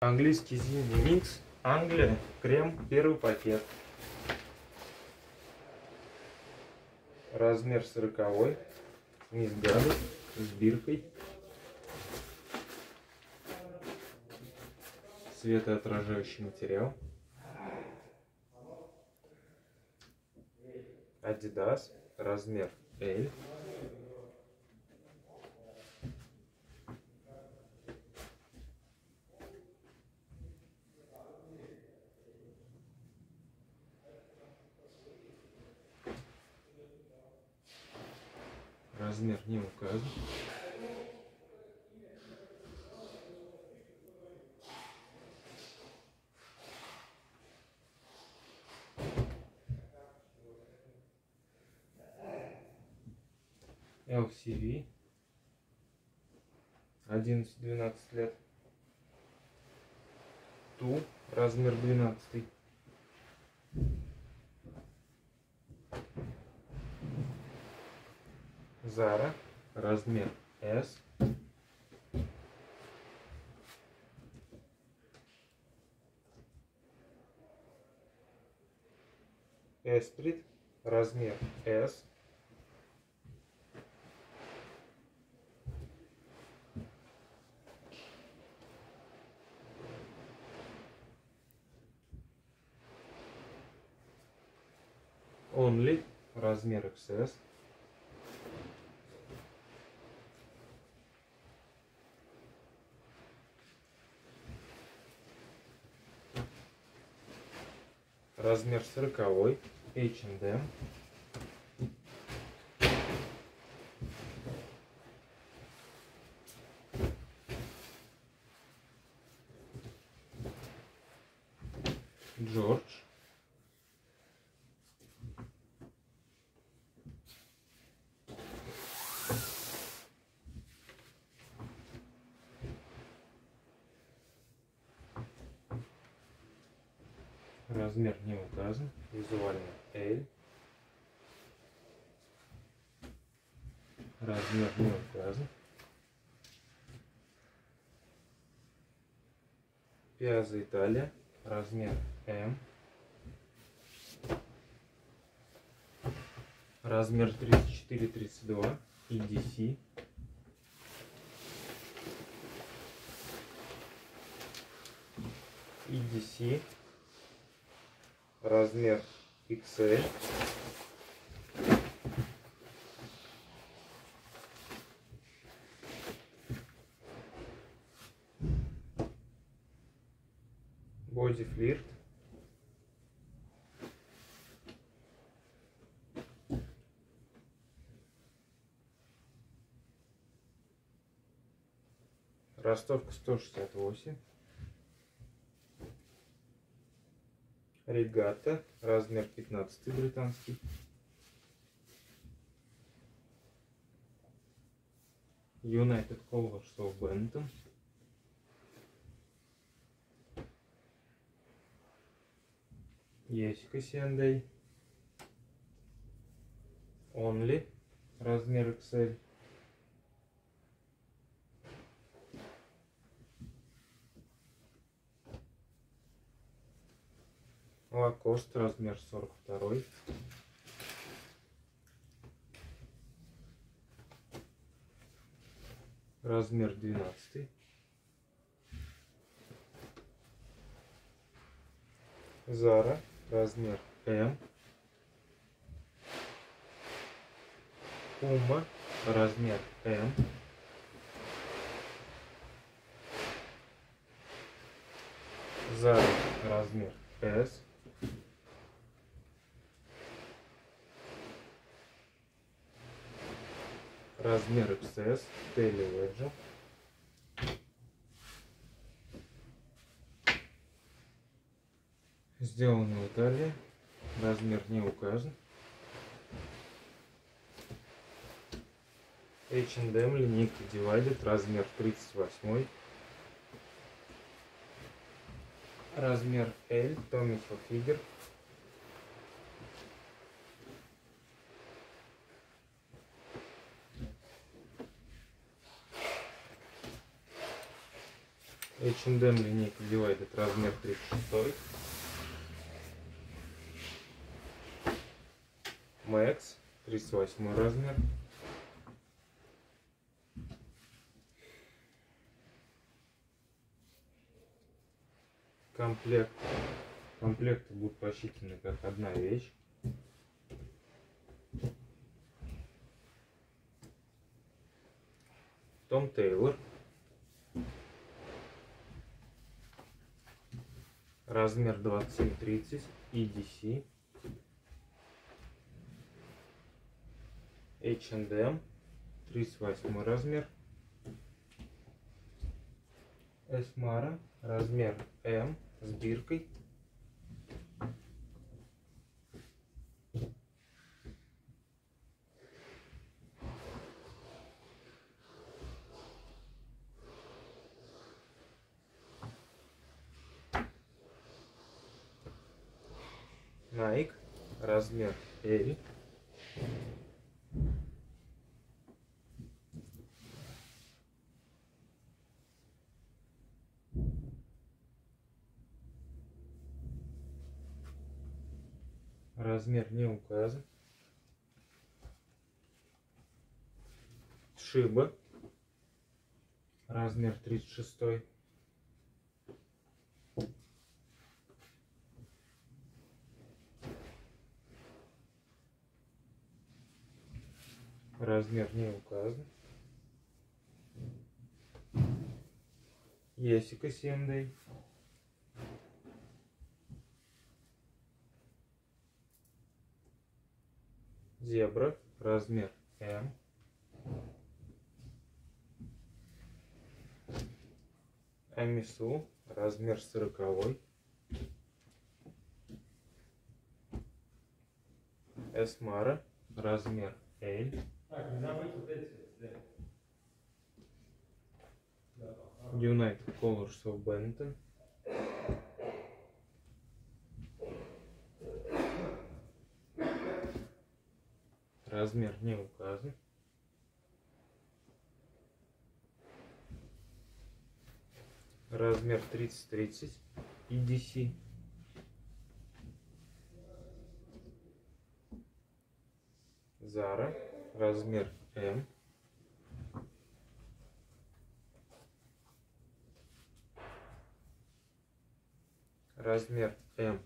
Английский зимний микс. Англия. Крем. Первый пакет. Размер сороковой. Низ гады. С биркой. Светоотражающий материал. Adidas. Размер L. Размер не указан. LCV 11-12 лет. Ту размер 12. Зара, размер S. Эсприт, размер S. Only, размер XS. Размер сороковой H&M Размер не указан. Визуально L. Размер не указан. Пиаза Италия. Размер M. Размер 34-32. EDC. EDC размер XL. Боди флирт. Ростовка 168. Регата, размер 15 британский. United Colors of Benton. Есика Сендей. Only. Размер XL. Лакост, размер 42. Размер 12. Зара, размер М. Пума, размер М. Зара, размер S. размер XS, Тейли Wedge. Сделано в Италии, размер не указан. H&M линейка Divided, размер 38. Размер L, Tommy Hilfiger. H&M линейка Divided размер 36. Max 38 размер. Комплект. Комплекты будут посчитаны как одна вещь. Том Тейлор. Размер 27-30 EDC. H&M. 38 размер. Эсмара. Размер М с биркой. Nike, размер L. Размер не указан. Шиба. Размер 36. Размер не указан. Есика 7 Зебра, размер М. Амису, размер 40. Эсмара, размер L. United Colors of Benetton. Размер не указан. Размер 30-30 EDC. Zara. Размер М. Размер М.